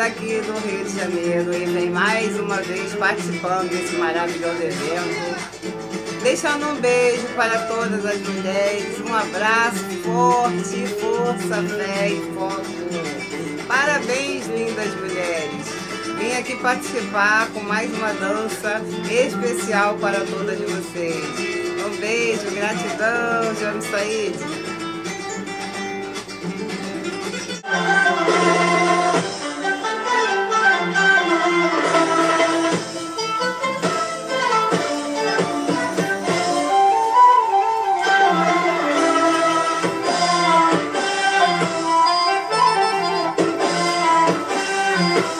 daqui do Rio de Janeiro e vem mais uma vez participando desse maravilhoso evento. Deixando um beijo para todas as mulheres, um abraço forte, força, fé e foco. Parabéns, lindas mulheres! Vim aqui participar com mais uma dança especial para todas vocês. Um beijo, gratidão, Jami Said. Yeah.